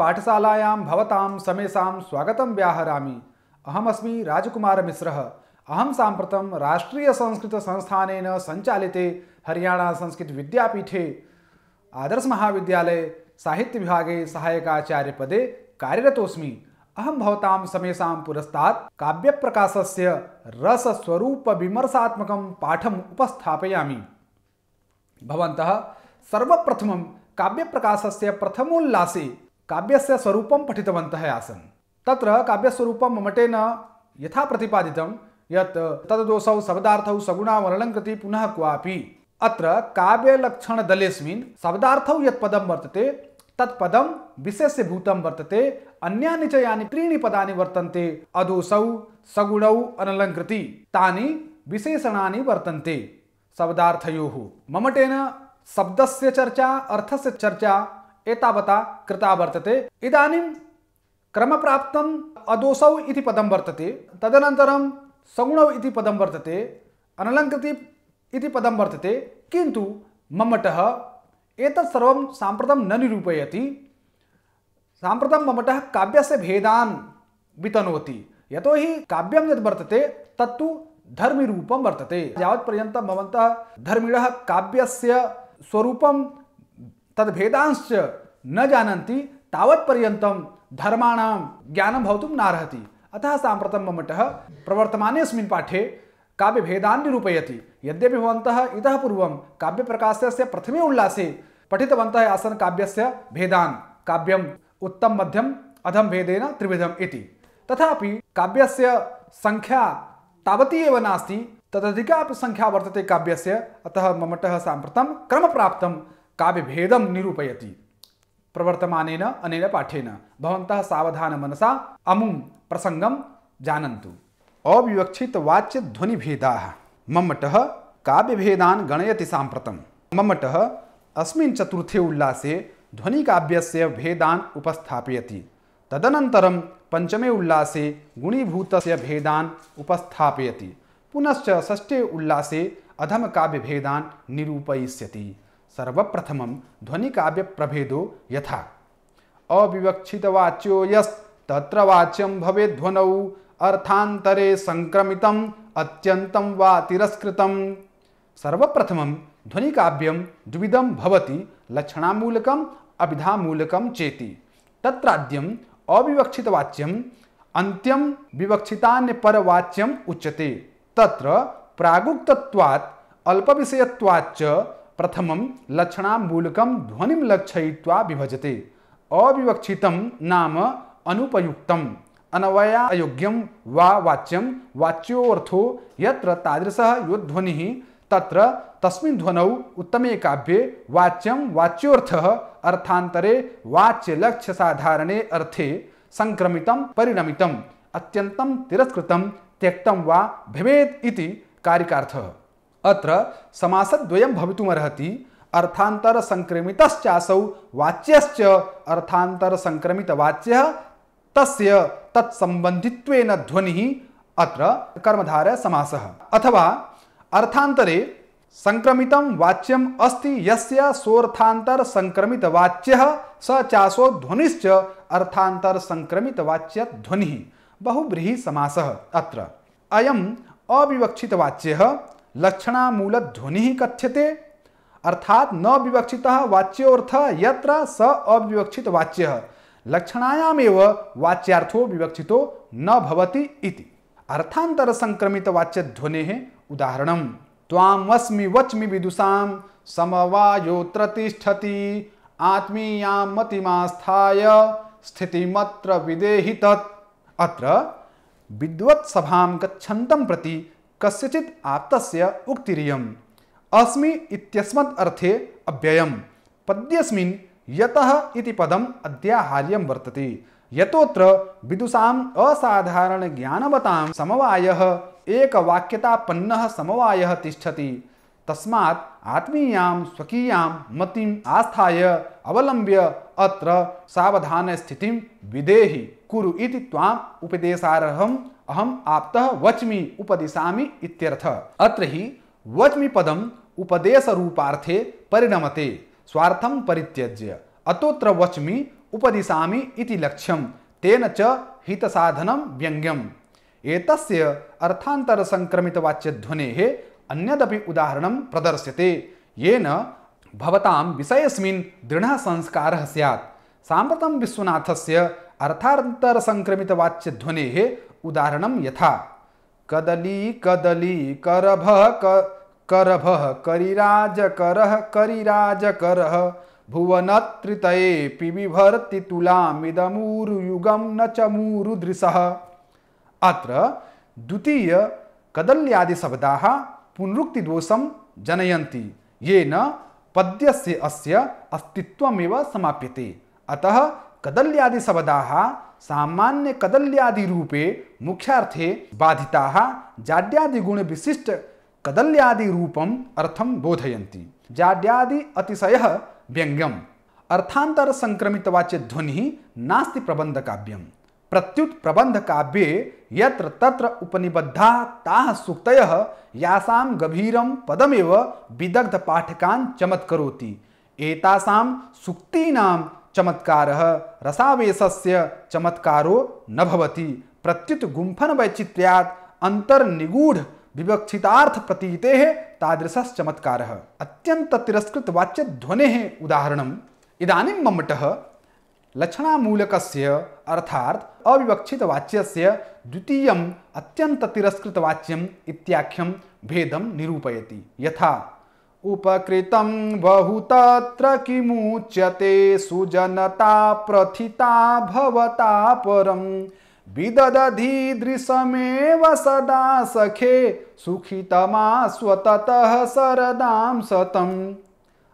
पाठशालायां भवतां समेषां स्वागतं व्याहरामि। अहमस्मि राजकुमारमिश्रः। अहं साम्प्रतं राष्ट्रियसंस्कृतसंस्थानेन सञ्चालिते हरियाणासंस्कृतविद्यापीठे आदर्शमहाविद्यालये साहित्यविभागे सहायकाचार्यपदे कार्यरतोऽस्मि। अहं भवतां समेषां पुरस्तात् काव्यप्रकाशस्य रसस्वरूपविमर्शात्मकं पाठम् उपस्थापयामि। भवन्तः सर्वप्रथमं काव्यप्रकाशस्य प्रथमोल्लासे काव्यस्य स्वरूपं पठितवन्तः आसन्। तत्र काव्यस्वरूपं ममटेन यथा प्रतिपादितं यत् तददोषौ शब्दार्थौ सगुणा वर्णङ्कृति पुनः क्वापि। अत्र काव्यलक्षणदलेऽस्मिन् शब्दार्थौ यत् पदं वर्तते, तत् पदं विशेष्यभूतं वर्तते, अन्यानि च यानि त्रीणि पदानि वर्तन्ते, अदोषौ सगुणौ अनलङ्कृति तानि विशेषणानि वर्तन्ते। शब्दार्थयोः ममटेन शब्दस्य चर्चा, अर्थस्य चर्चा एतावता कृता वर्तते। इदानीं क्रमप्राप्तम् अदोषौ इति पदं वर्तते। तदनन्तरं सगुणौ इति पदं वर्तते। अनलङ्कृति इति पदं वर्तते। किन्तु मम्मटः एतत् सर्वं साम्प्रतं न निरूपयति। साम्प्रतं मम्मटः काव्यस्य भेदान् वितनोति। यतोहि काव्यं यद् वर्तते, तत्तु धर्मिरूपं वर्तते। यावत्पर्यन्तं भवन्तः धर्मिणः काव्यस्य स्वरूपं तद्भेदांश्च न जानन्ति तावत्पर्यन्तं धर्माणां ज्ञानं भवितुं नार्हति। अतः साम्प्रतं मम्मटः प्रवर्तमानेऽस्मिन् पाठे काव्यभेदान् निरूपयति। इतः पूर्वं काव्यप्रकाशस्य प्रथमे उल्लासे पठितवन्तः आसन् काव्यस्य भेदान्। काव्यम् उत्तम मध्यम अधम भेदेन त्रिविधम् इति। तथापि काव्यस्य संख्या तावती एव नास्ति तदधिकापि संख्या वर्तते काव्यस्य। अतः ममटः साम्प्रतं क्रमप्राप्तं काव्यभेदं निरूपयति। प्रवर्तमानेन अनेन पाठेन। भवन्तः सावधानमनसा अमुं प्रसङ्गं जानन्तु। अविवक्षितवाच्यध्वनिभेदाः मम्मटः काव्यभेदान् गणयति साम्प्रतं। मम्मटः अस्मिन् चतुर्थे उल्लासे ध्वनिकाव्यस्य भेदान् उपस्थापयति। तदनन्तरं पञ्चमे उल्लासे गुणीभूतस्य भेदान् उपस्थापयति। पुनश्च षष्ठे उल्लासे अधम अधमकाव्यभेदान् निरूपयिष्यति। सर्वप्रथमं ध्वनिकाव्यप्रभेदो यथा। अविवक्षितवाच्यो यस्तत्र वाच्यं भवेद्ध्वनौ अर्थान्तरे संक्रमितम्, अत्यन्तं वा तिरस्कृतं सर्वप्रथमं ध्वनिकाव्यं द्विविधं भवति, लक्षणामूलकम् अभिधामूलकं चेति। तत्राद्यम् अविवक्षितवाच्यम्, अन्त्यं विवक्षितान्यपरवाच्यम् उच्यते। तत्र प्रागुक्तत्वात्, अल्पविषयत्वाच्च प्रथमं लक्षणामूलकं ध्वनिं लक्षयित्वा विभजते। अविवक्षितं नाम अनुपयुक्तम्। अनवया अयोग्यं वा वाच्यं वाच्योऽर्थो यत्र तादृशः यो ध्वनिः तत्र तस्मिन् ध्वनौ उत्तमे काव्ये वाच्यं वाच्योर्थः अर्थान्तरे वाच्यलक्ष्यसाधारणे अर्थे संक्रमितं परिणमितम्, अत्यन्तं तिरस्कृतं त्यक्तं वा भवेत् इति कारिकार्थः। अत्र समासद्वयं भवितुमर्हति अर्थान्तरसङ्क्रमितश्चासौ वाच्यश्च अर्थान्तरसङ्क्रमितवाच्यः तस्य तत्सम्बन्धित्वेन ध्वनिः अत्र कर्मधारय समासः अथवा अर्थान्तरे संक्रमितं वाच्यम् अस्ति यस्य सोऽर्थान्तर संक्रमित वाच्यः स चासो ध्वनिश्च अर्थान्तर संक्रमित वाच्य ध्वनिः बहुब्रीहि समासः अत्र। अयम् अविवक्षित लक्षणामूल ध्वनिः कथ्यते। अर्थात न विवक्षितः वाच्योऽर्थः यत्र स अविवक्षित वाच्यः। लक्षणायामेव वाच्यार्थो विवक्षितो न भवति इति। अर्थान्तर संक्रमित वाच्य ध्वनेः उदाहरणं त्वामस्मि वच्मि विदुषां समवायोत्र तिष्ठति आत्मीयां मतिमास्थाय स्थितिमत्र विदेहि तत् अत्र विद्वत्सभां गच्छन्तं प्रति कस्यचित् आप्तस्य उक्तिरियम्। अस्मि इत्यस्मत् अर्थे अव्ययं पद्यस्मिन् यतः इति पदम् अद्याहार्यं वर्तते। यतोत्र विदुषाम् असाधारणज्ञानवतां समवायः एकवाक्यतापन्नः समवायः तिष्ठति। तस्मात् आत्मीयां स्वकीयां मतिम् आस्थाय अवलम्ब्य अत्र सावधानस्थितिं विदेहि कुरु इति त्वाम् उपदेशार्हम् अहम् आप्तः वच्मि उपदिशामि इत्यर्थः। अत्र हि वच्मि पदम् उपदेशरूपार्थे परिणमते, स्वार्थं परित्यज्य। अतोत्र वच्मि उपदिशामि इति लक्ष्यं तेन च हितसाधनं व्यङ्ग्यम्। एतस्य अर्थान्तरसङ्क्रमितवाच्यध्वनेः अन्यदपि उदाहरणं प्रदर्श्यते। येन भवतां विषयस्मिन् दृढः संस्कारः स्यात्। साम्प्रतं विश्वनाथस्य अर्थान्तरसङ्क्रमितवाच्यध्वनेः उदाहरणं यथा। कदली कदली, करभः करभः करिराजकरः करिराजकरः भुवनत्रितये बिभर्ति तुलामिदमूरुयुगं न च मूरुदृशः। अत्र द्वितीय कदल्यादिशब्दाः पुनरुक्तिदोषं जनयन्ति। येन पद्यस्य अस्य अस्तित्वमेव समाप्यते। अतः कदल्यादिशब्दाः सामान्य कदल्यादि रूपे मुख्यार्थे बाधिताः जाड्यादिगुणविशिष्ट कदल्यादि रूपम अर्थम बोधयन्ति। जाड्यादि अतिशयः व्यङ्ग्यम्। अर्थांतर संक्रमित वाच्य ध्वनि नास्ति प्रबंध काव्यम प्रत्युत प्रबंध काव्ये यत्र तत्र उपनिबद्धा ताः सूक्तयः, यासां गभीरं पदमेव विदग्ध पाठकान् चमत्करोति। एतासां सूक्तीनां चमत्कारः रसावेशस्य चमत्कारो न भवति। प्रत्युत गुम्फन वैचित्र्यात् अंतर्निगूढ़ विवक्षितार्थ प्रतीते तादृश चमत्कार। अत्यंत तिरस्कृत वाच्य ध्वने उदाहरण इदानीं मम्मटः लक्षणामूलकस्य अर्थात् अविवक्षित वाच्यस्य द्वितीयम् अत्यंत तिरस्कृत वाच्यम् इत्याख्यं भेदं निरूपयति। यथा उपकृतं बहुतत्र किमुच्यते सुजनता प्रथिता भवता परम् विदधीदृशमेव सदा सखे सुखितमा स्वततः सरदां सतम्।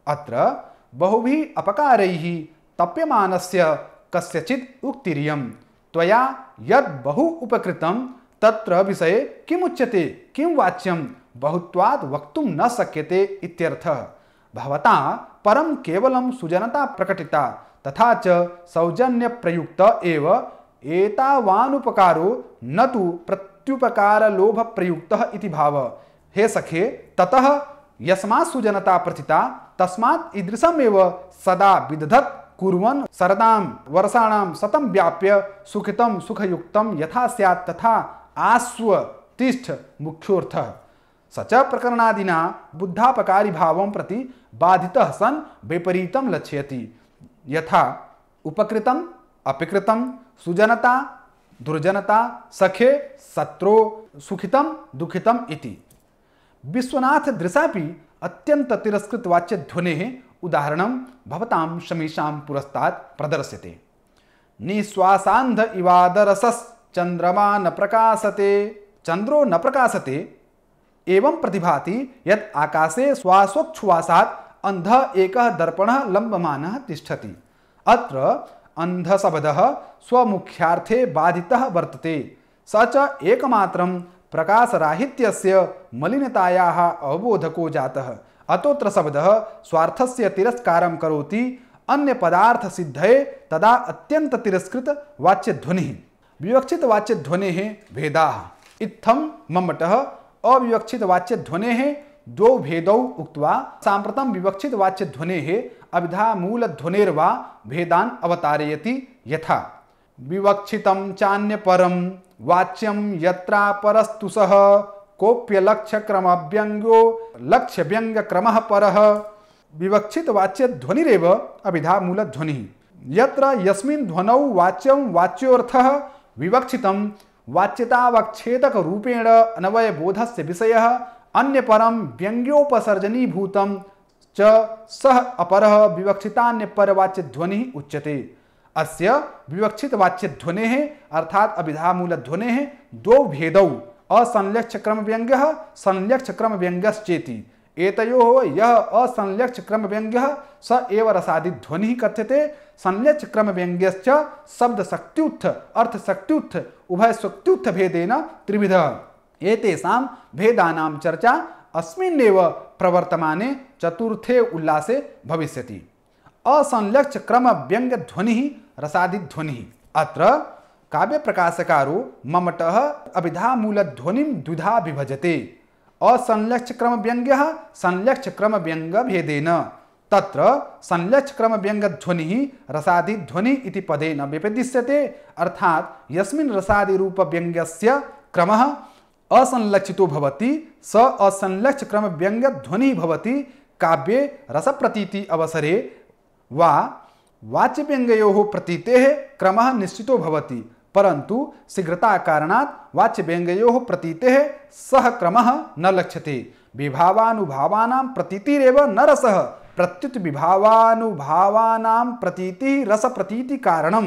अत्र बहुभिः अपकारैः तप्यमानस्य कस्यचित् उक्तिरियं। त्वया यद् बहु उपकृतं, तत्र विषये किमुच्यते, किं वाच्यं बहुत्वात् वक्तुं न शक्यते इत्यर्थः। भवता परं केवलं सुजनता प्रकटिता, तथा च सौजन्य प्रयुक्त एव। एतावानुपकारो न तु प्रत्युपकार लोभ प्रयुक्त इति भाव। हे सखे, ततः यस्मा सुजनता प्रथिता, तस्मात् ईदृशमेव सदा विदधत् कुर्वन् सरदां वर्षाणां सतं व्याप्य सुखितं सुखयुक्तं यथा स्यात् तथा आस्व तिष्ठ मुख्योर्थः स च प्रकरणादिना बुद्धापकारी भावं प्रति बाधितः सन् विपरीतं लक्ष्यति। यथा उपकृतम् अपिकृतं सुजनता, दुर्जनता, सखे सत्रो सुखितम, दुखितम इति। विश्वनाथ दृशापि अत्यंत तिरस्कृत वाच्य ध्वने उदाहरणं भवतां शमीशां पुरस्तात् प्रदर्श्यते। निश्वासान्ध इवादरसस् चंद्रमा न प्रकाशते चंद्रो न प्रकाशते एवं प्रतिभाति यत् आकाशे श्वासोच्छ्वासात् अंध एक दर्पण लंबमान तिष्ठति। अत्र अंधशब्द स्वमुख्यार्थे बाधितः वर्तते। स च एकमात्रं प्रकाशराहित्यस्य मलिनतायाः अवबोधको जातः। अतोत्र शब्दः स्वार्थस्य तिरस्कारं करोति। अन्य पदार्थ सिद्धये तदा अत्यंत तिरस्कृत वाच्य ध्वनि विवक्षित वाच्य ध्वनि भेदा। इत्थम मम्मटः अविवक्षित वाच्य ध्वनि द्वौ भेदौ उक्त्वा, साम्प्रतं विवक्षित वाच्य ध्वनेः अभिधा मूल ध्वनिर्वा भेदान अवतारयति यथा। विवक्षितं चान्य परम वाच्यम यत्रा परस्तु सह कोप्य लक्ष्य क्रम व्यंग्यो लक्ष्य व्यंग क्रम पर। विवक्षित वाच्य ध्वनिरेव अभिधा मूल ध्वनि। यत्र यस्मिन् ध्वनौ वाच्यं वाच्योर्थः विवक्षितं वाच्यतावच्छेदक रूपेण अनवय बोधस्य विषयः अन्य परम व्यंग्योपसर्जनीभूतम च सह अपरः विवक्षितान्य परवाच्य ध्वनि उच्यते। अस्य विवक्षित वाच्य ध्वने अर्थात अभिधामूल ध्वने दो भेदौ असंलक्ष्य क्रम व्यंग्य संलक्ष्य क्रम व्यंग्यश्चेति एतयो क्रम व्यंग्य स एव रसादि ध्वनि कथ्यते संलक्ष्य क्रम व्यंग्यश्च शब्द शक्त्युत्थ अर्थ उभय शक्त्युत्थ भेदेन त्रिविध। एतेषां भेदानां चर्चा अस्मिन्नेव प्रवर्तमाने चतुर्थे उल्लासे भविष्यति। असंलक्ष्य क्रम व्यंग ध्वनि रसादि ध्वनि अत्र काव्य प्रकाशकारो ममट अभिधा मूल ध्वनि द्विधा विभजते। असंलक्ष्य क्रम व्यंग्य संलक्ष्य क्रम व्यंग भेदेन तत्र संलक्ष क्रम व्यंग ध्वनि रसादि ध्वनि इति पदे न व्यपदिश्यते। अर्थात यस्मिन् रसादि रूप व्यंग्यस्य क्रमः असंलक्षितो भवति, स असंलक्ष क्रम व्यंग ध्वनि भवति, काव्ये रस प्रतीति अवसरे वा वाच्य व्यंगयोः प्रतीतेः क्रमः निश्चितो भवति परंतु शीघ्रता कारणात् वाच्य व्यंगयोः प्रतीतेः सह क्रमः न लक्ष्यते। विभावानुभावानां प्रतीतिरेव न रसः। प्रत्युत विभावानुभावानां प्रतीति रस प्रतीति कारणम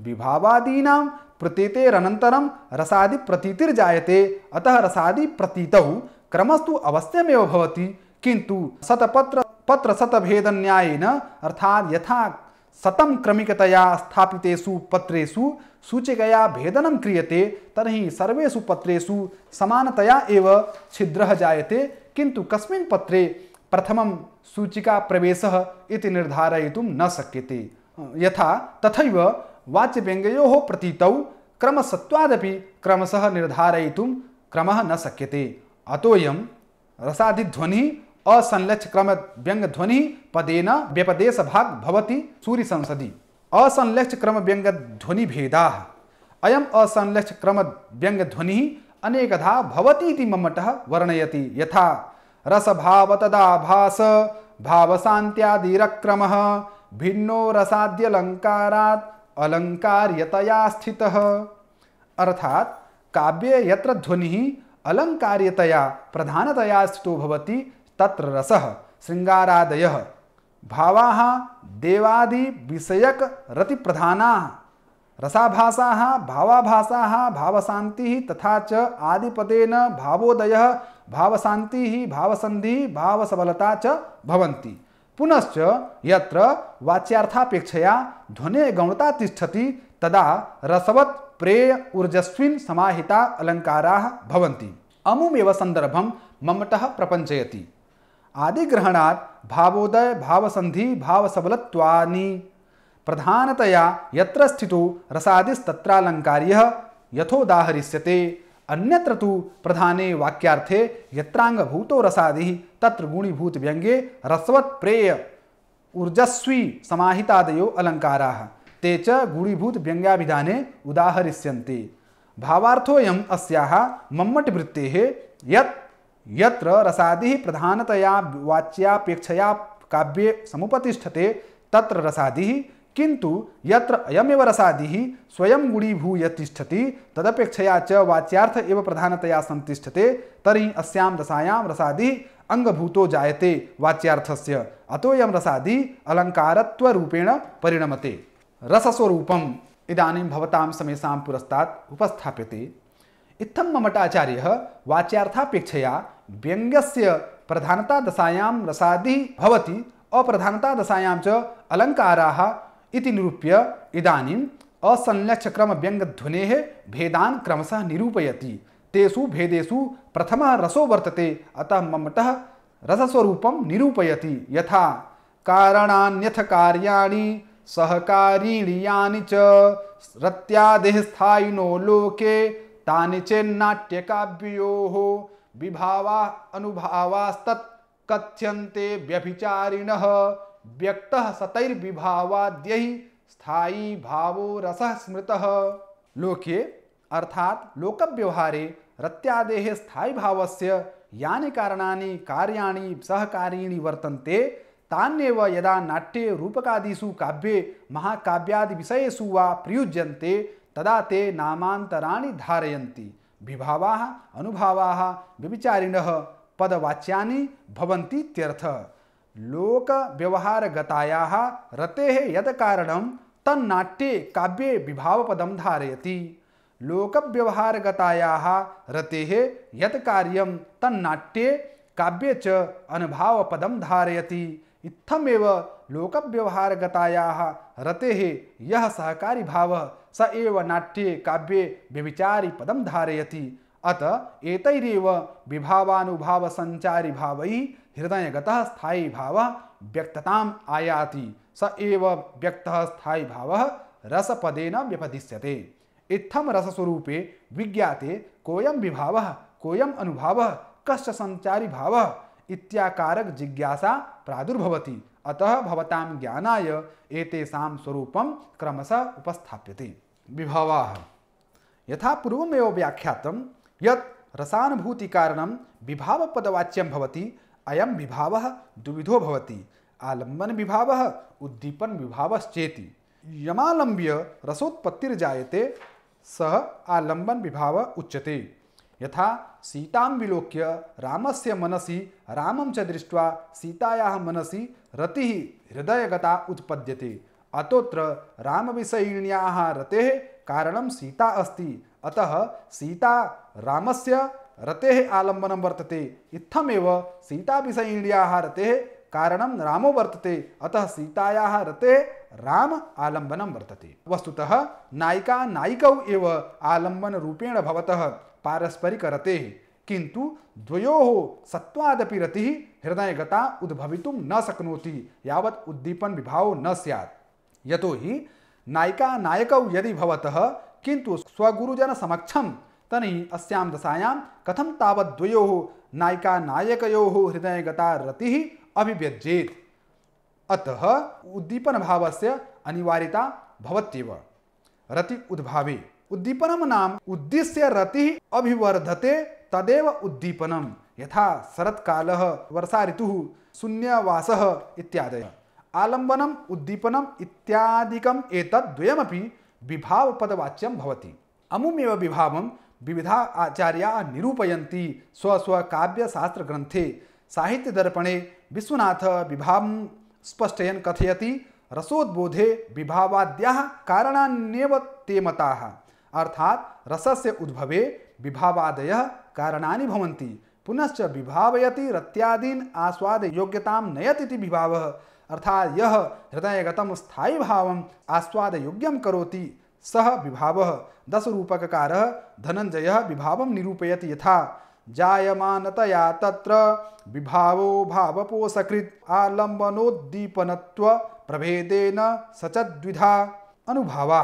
विभावादीनां प्रतीतेरनन्तरं रसादि प्रतीतिर्जायते अतः रसादि प्रतीतौ क्रमस्तु अवश्यमेव भवति किंतु शतपत्र पत्र शतभेद न्यायेन अर्थात यथा शतम क्रमिकतया स्थापितेषु पत्रेषु सूचिकया भेदनं क्रियते, तर्हि सर्वेषु पत्रेषु समानतया एव छिद्रः जायते किंतु कस्मिन् पत्रे प्रथमं सूचिका प्रवेशः इति निर्धारयितुं न शक्यते। यथा, तथैव वाच्यव्यङ्गयोः प्रतीतौ क्रमसत्वादपि क्रमशः निर्धारयितुं क्रमः न शक्यते। असंलक्ष क्रम व्यंगध्वनि पदेन व्यपदेश भाग भवति सूर्य संसदि असंलक्ष क्रम व्यंग ध्वनि भेदा अयम असंलक्ष क्रम व्यंग ध्वनि अनेकधा भवति मम्मटः वर्णयति। यथा रसभावतदाभास, भावशान्त्यादिरक्रमः, भिन्नो रसाद्यलङ्कारात् अलङ्कार्यतया स्थितः। अर्थात काव्ये यत्र ध्वनि अलंकार्यतया प्रधानतया स्थितो भवति, तत्र रसः, शृङ्गारादयः। भावाः देवादि विषयक रतिप्रधानाः रसाभासाः, भावाभासाः, भावशान्तिः तथा च आदिपदेन भावोदयः, भावशान्तिः, भावसन्धिः भावसबलता च भवन्ति। पुनश्च यत्र वाच्यार्थापेक्षया ध्वने गौणता तिष्ठति, तदा रसवत् प्रेय ऊर्जस्विन् समाहिता अलङ्काराः भवन्ति। अमुमेव सन्दर्भं मम्मटः प्रपञ्चयति। आदिग्रहणात् भावोदय, भावसन्धि भावसबलत्वानि प्रधानतया यत्र स्थितो रसादिस्तत्रालङ्कार्यः यथोदाहरिष्यते। अन्यत्र तु प्रधाने वाक्यार्थे यत्रांगभूतो रसादि, तत्र गुणीभूत व्यंगे रसवत् प्रेय ऊर्जस्वी समाहितादयो अलंकाराः ते च गुणीभूत व्यंग्याभिधाने उदाहरिष्यन्ते। भावार्थोऽयम् अस्याः मम्मटवृत्तेः यत् यत्र रसादिः प्रधानतया वाच्यापेक्षया काव्ये समुपतिष्ठते, तत्र रसादिः किंतु यत्र अयमेव रसादिः स्वयं गुणीभूय तिष्ठति तदपेक्षया च वाच्यार्थ एव प्रधानतया संतिष्ठते, तर्हि अस्यां दशायां रसादिः अङ्गभूतो जायते, वाच्यार्थस्य। अतोऽयं रसादि अलङ्कारत्वरूपेण परिणमते। रसस्वरूपम्, इदानीं भवतां समेषां पुरस्तात् उपस्थाप्यते। इत्थं ममटाचार्यः वाच्यार्थापेक्षया व्यङ्ग्यस्य प्रधानता दशायां रसादिः भवति अप्रधानता दशायां च अलङ्काराः इति निरूप्य इदानीम् असंलक्ष्यक्रम व्यङ्गध्वनेः भेदान् क्रमशः निरूपयति। तेषु भेदेषु प्रथमः रसो वर्तते, अतः मम्मटः रसस्वरूपं निरूपयति। यथा, कारणान्यथ कार्याणि सहकारीणि यानि च, रत्यादिः स्थायिनो लोके, तानि चेन्नाट्यकाव्ययोः विभावा, अनुभावास्तत् कथ्यन्ते व्यभिचारिणः। व्यक्त सतैर्विभावाद्य स्थायी भावो रस स्मृत। लोके, अर्थात लोक व्यवहारे रत्यादेः स्थायी भावस्य यानि कारणानि, कार्याणि, सहकारीणि वर्तन्ते तान्येव यदा नाट्ये रूपकादिषु काव्ये महाकाव्यादि विषयेषु वा प्रयुज्यन्ते, तदा ते नामान्तराणि धारयन्ति। विभावाः, अनुभावाः व्यभिचारिणः पदवाच्यानि भवन्तीत्यर्थः लोक व्यवहार गताया रते यद कारण तन्नाट्ये काव्ये विभाव पदम धारयति। लोक व्यवहार गताया रते यद कार्य तन्नाट्ये काव्ये च अनुभाव पदम धारयति। इत्थमेव लोक व्यवहार गताया रते यह सहकारी भाव स एव नाट्ये काव्ये व्यभिचारी पदम धारयति। अत एतैरेव विभावानुभाव भावैः हृदयगत स्थायी भाव व्यक्तताम आयाति। स एव व्यक्त स्थायी भाव रसपदेन व्यपदिश्यते। इत्थम रसस्वरूपे विज्ञाते कोयम विभाव कोयम अनुभाव, कश्च संचारी भाव इत्याकारक जिज्ञासा प्रादुर्भवति। अतः भवतां ज्ञानाय एतेषां स्वरूपं क्रमशः उपस्थाप्यते। विभवाः। यथा पूर्वमेव व्याख्यातं यत् रसानुभूतिकारणं विभावपदवाच्यं भवति, अयं विभावः द्विविधो भवति, आलम्बनविभावः उद्दीपनविभावश्चेति। यमालम्ब्य रसोत्पत्तिर्जायते, सः आलम्बनविभाव उच्यते। यथा सीतां विलोक्य रामस्य मनसि रामं च दृष्ट्वा सीतायाः मनसि रतिः हृदयगता उत्पद्यते। अतोत्र रामविषयिण्याः रतेः कारणं सीता अस्ति। अतः सीता रामस्य रतेः आलम्बनं वर्तते। इत्थमेव सीताविषयिण्याः रतेः कारणं रामो वर्तते। अतः सीतायाः रते राम आलम्बनं वर्तते। वस्तुतः नायिका नायिकौ एव आलम्बनरूपेण भवतः पारस्परिकरतेः। किन्तु द्वयोः सत्त्वादपि रतिः हृदयगता उद्भवितुं न शक्नोति, यावत् उद्दीपन विभावो न स्यात्। यतोहि नायिका नायकौ यदि भवतः किन्तु स्वगुरुजनसमक्षं तर्हि अस्यां दशायां कथं तावत् द्वयोः नायिका नायकयोः हृदयगता रतिः अभिव्यज्येत्। अतः उद्दीपन भावस्य अनिवार्यता भवत्येव। रति उद्भावे। उद्दीपनम नाम उद्देश्य रति अभिवर्धते तदेव उद्दीपनम यथा शरत्काल वर्षा ऋतु शून्यवास इत्यादय। आलम्बनम उद्दीपनम इत्यादिकम एतद्वयमपि विभाव पदवाच्यम भवति। अमुमेव विभावम विविधा आचार्या निरूपयन्ति स्व स्व काव्य शास्त्र ग्रंथे साहित्य दर्पणे विश्वनाथ विभाव स्पष्टयन कथयति, रसोद्बोधे विभावाद्याः कारणान्येव ते मताः। अर्थात रसस्य उद्भवे विभावादय कारणानि भवन्ति। पुनश्च विभावयति रत्यादीन आस्वाद योग्यतां नयति विभाव। अर्थात यह हृदयगतम स्थायी भाव आस्वाद योग्यम करोति। सह विभाव दस रूपककार धनंजय विभाव निरूपयति यथा, जायमानतया तत्र विभावो भावपोषकृत आलम्बनोद्दीपनत्व प्रभेदेन सचद्विधा। अनुभावा।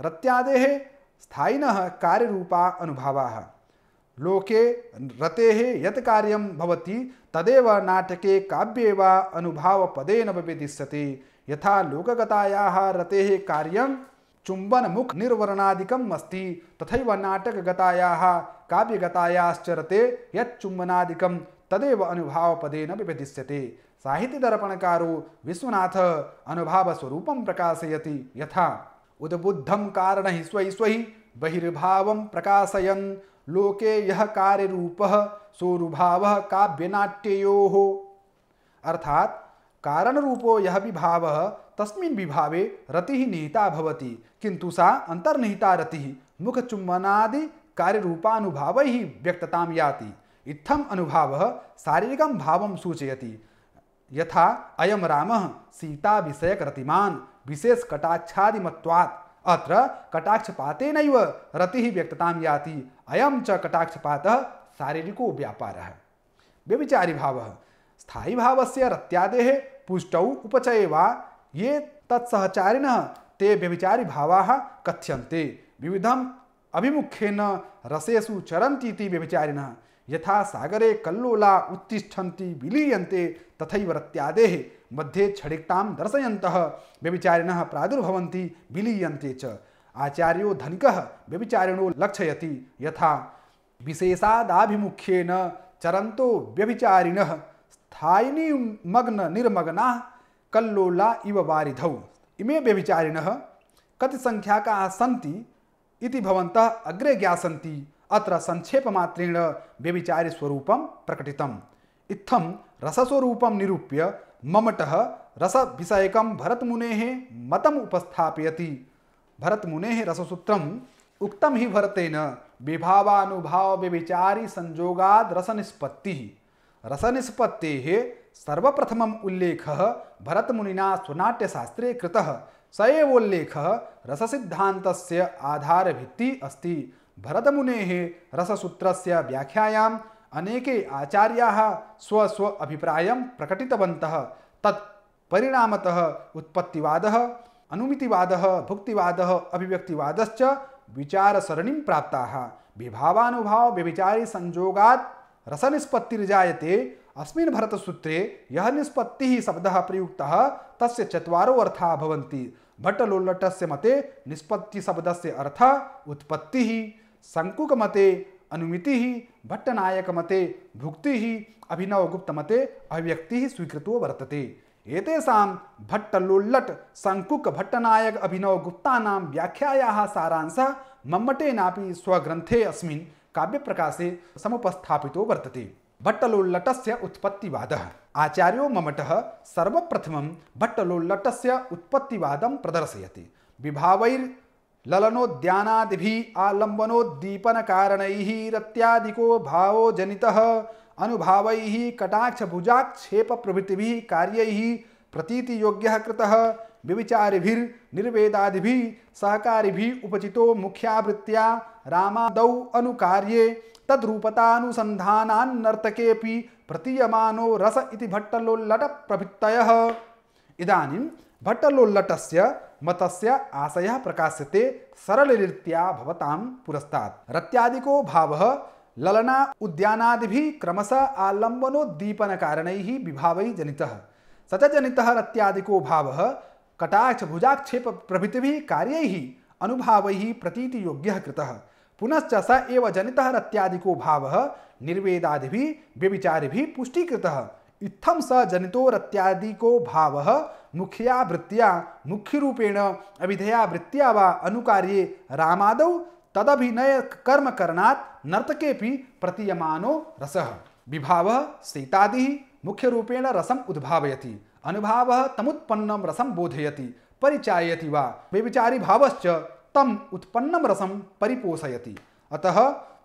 रत्यादेः स्थायिनः कार्यरूपा अनुभावाः। लोके रतेः यत् कार्यं भवति, तदेव नाटके काव्ये वा अनुभावपदेन विदिश्यते यथा लोकगतायाः रतेः कार्यं चुम्बनमुख निर्वरणादिकम् अस्ति, तथैव नाटकगतायाः काव्यगतायाश्च रते यच्चुम्बनादिकं तदेव अनुभावपदेन विभेदिष्यते साहित्यदर्पणकारो विश्वनाथ अनुभावस्वरूपं प्रकाशयति। यथा उद्बुद्धम कारण ही स्वै स्वै बहिर्भाव प्रकाशयन लोके यह कार्य रूप सोरुभाव काव्यनाट्यो अर्थात कारण रूपो यह विभाव, तस्मिन् विभावे रति निहिता भवति किंतु सा अंतर्निहिता रति, मुखचुम्बनादि कार्यरूपानुभाव ही व्यक्ततां याति। इत्थम अनुभाव शारीरिक भाव सूचयति। यथा अयम राम सीता विषयक रतिमान विशेष कटाक्षादिमत्वात् अत्र कटाक्षपातेन रति व्यक्ततां याति। अयम च कटाक्षपातः शारीरिको व्यापारः। व्यभिचारी भावः स्थायी भावस्य रत्यादेः पुष्टौ उपचये वा? ये तत्सहचारिणः, ते व्यभिचारी भावाः कथ्यन्ते। विविधम अभिमुखेन रसेषु चरन्ति व्यभिचारिणः। यथा सागरे कल्लोला उत्तिष्ठन्ति, विलीयन्ते, तथैव रत्यादेः मध्ये क्षणिकतां दर्शयन्तः, व्यभिचारिणः प्रादुर्भवन्ति, विलीयन्ते च। आचार्यो धनिकः व्यभिचारिणो लक्षयति। यथा, विशेषादाभिमुख्येन चरन्तो व्यभिचारिणः, स्थायिनी मग्न निर्मग्नाः, कल्लोला इव वारिधौ। इमे व्यभिचारिणः कति संख्याकाः सन्ति इति भवन्तः अग्रे ज्ञासन्ति। अत्र संक्षेपमात्रेण व्यभिचारी स्वरूपं प्रकटितम्। इत्थं रसस्वरूपं निरूप्य ममटः रसविषयकं भरतमुनेः मतम् उपस्थापयति। भरतमुनेः रससूत्रम् उक्तं हि भरतेन विभावानुभाव व्यभिचारी संयोगाद रसनिष्पत्तिः। रसनिष्पत्तेः सर्वप्रथमम् उल्लेखः भरतमुनिना स्वनाट्यशास्त्रे कृतः। स एवोल्लेखः रससिद्धान्तस्य अस्ति। भरतमुनेः रससूत्रस्य व्याख्यायाम् अनेके आचार्याः स्व स्व अभिप्रायं प्रकटितवन्तः। तत् परिणामतः उत्पत्तिवादः, अनुमितिवादः, भुक्तिवादः, अभिव्यक्तिवादश्च विचारसरणिं प्राप्ताः। विभावानुभाव व्यभिचारी संयोगात् रसनिष्पत्तिर्जायते। अस्मिन् भरतसूत्रे यः निष्पत्तिः शब्दः प्रयुक्तः, तस्य चत्वारो अर्थाः भवन्ति। भट्टलोल्लटस्य मते निष्पत्तिशब्दस्य अर्थः उत्पत्तिः। शङ्कुकमते अनुमितिः भट्टनायकमते मते अभिनवगुप्तमते, अभिव्यक्तिः स्वीकृतो वर्तते। एतेषां भट्टलोल्लट, शङ्कुक भट्टनायक अभिनवगुप्तानां व्याख्यायाः सारांशः मम्मटेनापि स्वग्रन्थे अस्मिन् काव्यप्रकाशे समुपस्थापितो वर्तते। भट्टलोल्लटस्य उत्पत्तिवादः। आचार्यो ममटः सर्वप्रथमं भट्टलोल्लटस्य उत्पत्तिवादं प्रदर्शयति। विभावैर्ललनोद्यानादिभिः आलम्बनोद्दीपनकारणैः रत्यादिको भावो जनितः अनुभावैः कटाक्षभुजाक्षेपप्रभृतिभिः कार्यैः प्रतीतियोग्यः कृतः व्यभिचारिभिर्निर्वेदादिभिः सहकारिभिः उपचितो मुख्यावृत्त्या रामादौ अनुकार्ये तद्रूपतानुसन्धानान्नर्तकेऽपि प्रतीयमानो रस इति भट्टलोल्लटप्रभृतयः। इदानीं भट्टलोल्लटस्य मतस्य आशयः प्रकाश्यते सरलरीत्या भवतां पुरस्तात्। रत्यादिको भावः ललना उद्यानादिभिः क्रमशः आलम्बनोद्दीपनकारणैः विभावैः जनितः। स च जनितः रत्यादिको भावः कटाक्ष भुजाक्षेप प्रभृतिभिः कार्यैः अनुभावैः प्रतीतियोग्यः कृतः। पुनश्च स एव जनितः रत्यादिको भावः निर्वेदादिभिः व्यभिचारिभिः पुष्टीकृतः। इत्थं स जनितो रत्यादिको भावः मुख्या वृत्त्या मुख्यरूपेण अभिधया वृत्तिया वा अनुकार्ये रामादौ तदभिनय कर्म करणात् नर्तकेपि प्रतीयमानो रसः। विभावः सीतादिः मुख्यरूपेण रसम् उद्भावयति, अनुभावः तमुत्पन्नं रसं बोधयति परिचायति वा व्यभिचारी भावश्च तम उत्पन्नं रसं परिपोषयति। अतः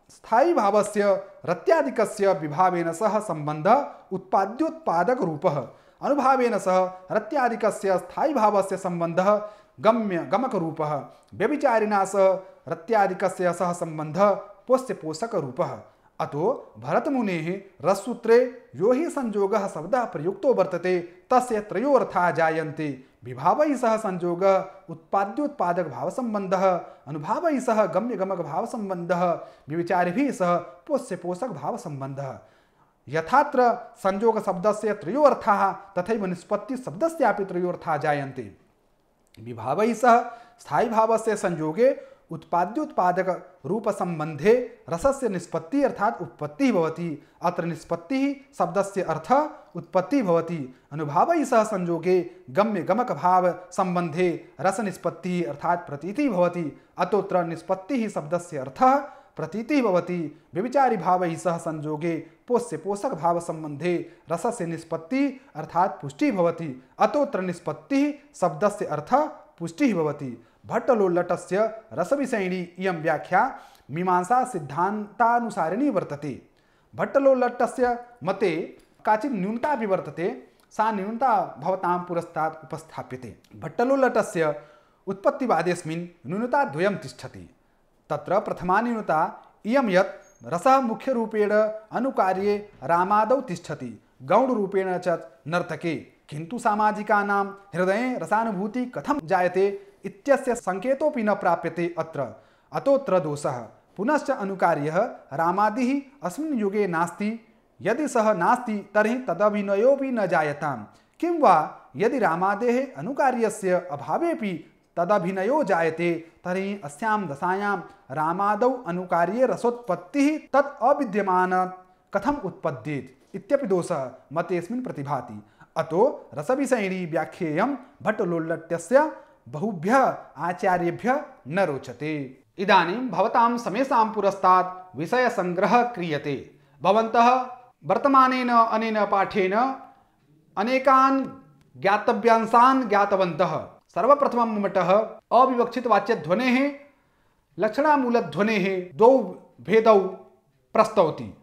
स्थायी भावस्य रत्यादिकस्य विभावेन सह संबंध उत्पाद्योत्पादक रूपः अनुभावेन सह रत्यादिकस्य स्थायी भावस्य सम्बन्धः गम्य गमक रूपः व्यभिचारिणा सह रत्यादिकस्य सह सम्बन्धः पोष्य पोषक रूपः अतो भरतमुनेः रसूत्रे यो हि संयोगः शब्दः प्रयुक्तो वर्तते, तस्य त्रयोऽर्थाः जायन्ते। विभावैः सह संयोगः उत्पाद्योत्पादक भावसम्बन्धः अनुभावैः सह गम्यगमक भावसम्बन्धः विविचारिभिः सह पोष्य पोषक भावसम्बन्धः यथात्र संयोग शब्दस्य त्रयोऽर्थाः तथैव निष्पत्ति शब्दस्यापि त्रयोऽर्थाः जायन्ते। विभावैः सह स्थायी भावस्य संयोगे उत्पाद्योत्पादक रूप संबंधे रसस्य निष्पत्ति अर्थात उत्पत्ति भवति। अत्र निष्पत्ति शब्दस्य अर्थ उत्पत्ति भवति। अनुभावैः सह संयोगे गम्य गमक भाव संबंधे रस निष्पत्ति अर्थात प्रतीति भवति। अतोत्र निष्पत्ति शब्दस्य अर्थ प्रतीति भवति। व्यभिचारी भावैः सह संयोगे पोष्य पोषक भाव संबंधे। रस से निष्पत्ति अर्थात पुष्टि भवति। अतोत्र निष्पत्ति शब्दस्य अर्थ पुष्टि भवति। रस रसविषयिणी इं व्याख्या मीमांसा सिद्धान्तानुसारिणी वर्तते। भट्टलोल्लटस्य मते काचित् न्यूनता अपि वर्तते। सा न्यूनता भवतां पुरस्तात् उपस्थाप्यते। भट्टलोल्लटस्य उत्पत्तिवादेऽस्मिन् न्यूनताद्वयं तिष्ठति। तत्र प्रथमा न्यूनता इयं यत् रसः मुख्यरूपेण अनुकार्ये रामादौ तिष्ठति, गौणरूपेण च नर्तके। किन्तु सामाजिकानां हृदये रसानुभूतिः कथं जायते इत्यस्य संकेतोपि न प्राप्यते अत्र। अतोत्र दोषः। पुनश्च अनुकार्यः रामादिः अस्मिन् युगे नास्ति। यदि सः नास्ति, तर्हि तदभिनयोपि न जायतां किं वा यदि रामादेः अनुकार्यस्य अभावेपि तदभिनयो जायते। तर्हि अस्यां दशायां रामादौ अनुकार्ये रसोत्पत्तिः तत् अविद्यमान। कथम् उत्पद्येत्? इत्यपि दोषः मतेऽस्मिन् प्रतिभाति। अतो रसविषयिणी व्याख्येयं भट्टलोल्लट्यस्य बहुभ्य आचार्येभ्य न रोचते। इदानीं भवतां समेषां पुरस्तात् विषयसङ्ग्रहः क्रियते। भवन्तः वर्तमानेन अनेन पाठेन अनेकान् ज्ञातव्यांशान् ज्ञातवन्तः। सर्वप्रथमं मठः अविवक्षितवाच्यध्वनेः, लक्षणामूलध्वनेः द्वौ भेदौ प्रस्तौति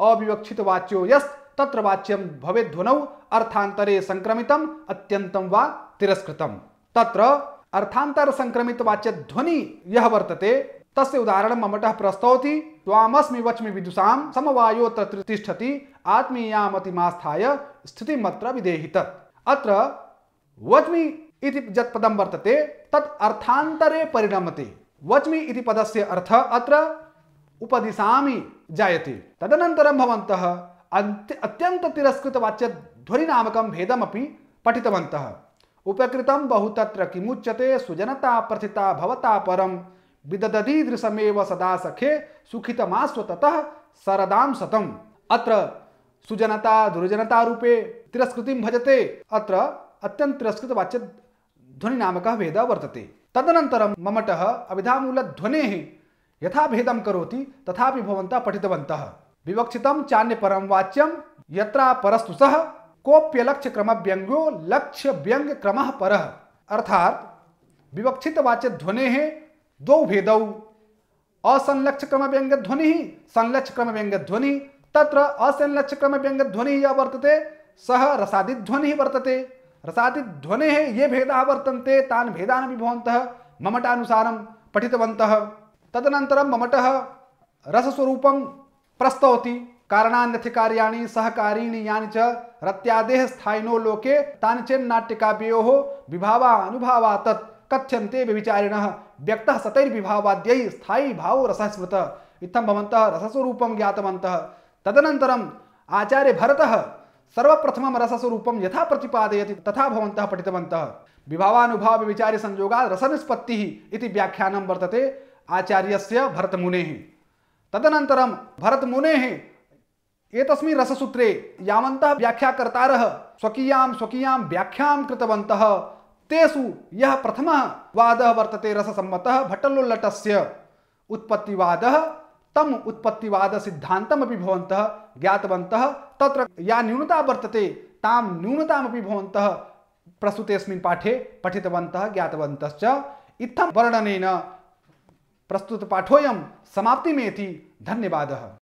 अविवक्षितवाच्यो यस्, तत्र वाच्यं भवेद्ध्वनौ अर्थान्तरे संक्रमितम्, अत्यन्तं वा तिरस्कृतम्। तत्र अर्थान्तर संक्रमित वाच्य ध्वनि यह वर्तते, तस्य उदाहरणं ममटः प्रस्तौति त्वामस्मि वच्मि विदुषां समवायो तत्र तिष्ठति, आत्मीयामतिमास्थाय स्थितिमत्र विदेहि तत् अत्र वच्मि इति यत् पदं वर्तते, तत् अर्थान्तरे परिणमते। वच्मि इति पदस्य अर्थ अत्र उपदिशामि जायते। तदनन्तरं भवन्तः ध्वनि नामकम भेदमपि पठितवन्तः। उपकृतं बहुतत्र किमुच्यते, सुजनता प्रथिता भवता परम विददीदृशमेव सदा सखे, सुखितमास्व ततः सरदाम सतम। अत्र सुजनता दुर्जनता रूपे तिरस्कृतिं भजते। अत्र अत्यंत तिरस्कृत वाच्य ध्वनि नामकः भेदः वर्तते। तदनन्तरं ममटः अभिधामूलध्वनेः यथा भेदं करोति, तथापि भवन्तः पठितवन्तः। विवक्षितं चान्यपरं वाच्यं, यत्रा परस्तु सः कोप्यलक्ष्य क्रम व्यंग्यो लक्ष्य व्यंग क्रम पर। अर्थात विवक्षित वाच्य ध्वनि है दो भेदौ। असंलक्ष्य क्रम व्यंग ध्वनि संलक्ष्य क्रम व्यंग ध्वनि तत्र ध्वनि यह वर्तते सह रसादि ध्वनि वर्तते। रसादि ध्वनि ये भेदा वर्तन्ते, तान भेदान भी भवन्तः ममटानुसारं पठितवन्तः। तदनन्तरं ममटः रसस्वरूपं प्रस्तौति कारणान्यथ कार्याणि सहकारीणि, यानि च रत्यादेह स्थायिनो लोके तानि विभावा तत् कथ्यन्ते व्यभिचारिणः व्यक्तः सतैर्विभावाद्यै स्थायी भावो रसः स्मृत इत्थं भवन्तः रसस्वरूपं ज्ञातवन्तः। तदनन्तरम् आचार्य भरतः सर्वप्रथमं रसस्वरूपं यथा प्रतिपादयति, तथा भवन्तः पठितवन्तः। विभावानुभाव विचार्य संयोगात् रसनिष्पत्तिः इति व्याख्यानं वर्तते आचार्यस्य भरतमुनेः। तदनन्तरं भरतमुनेः एतस्मिन् रससूत्रे यावन्तः व्याख्याकर्तारः स्वकीयां स्वकीयां व्याख्यां कृतवन्तः। तेषु यः प्रथमः वादः वर्तते रससम्मतः भट्टलोल्लटस्य उत्पत्तिवादः, तम उत्पत्तिवादसिद्धान्तमपि भवन्तः ज्ञातवन्तः। तत्र या न्यूनता वर्तते, तां न्यूनतामपि भवन्तः प्रस्तुतेऽस्मिन् पाठे पठितवन्तः, ज्ञातवन्तश्च। इत्थं वर्णनेन प्रस्तुतपाठोऽयं समाप्तिमेति, धन्यवादः।